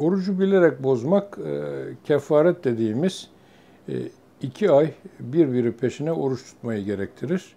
Orucu bilerek bozmak e, kefaret dediğimiz e, iki ay birbiri peşine oruç tutmayı gerektirir.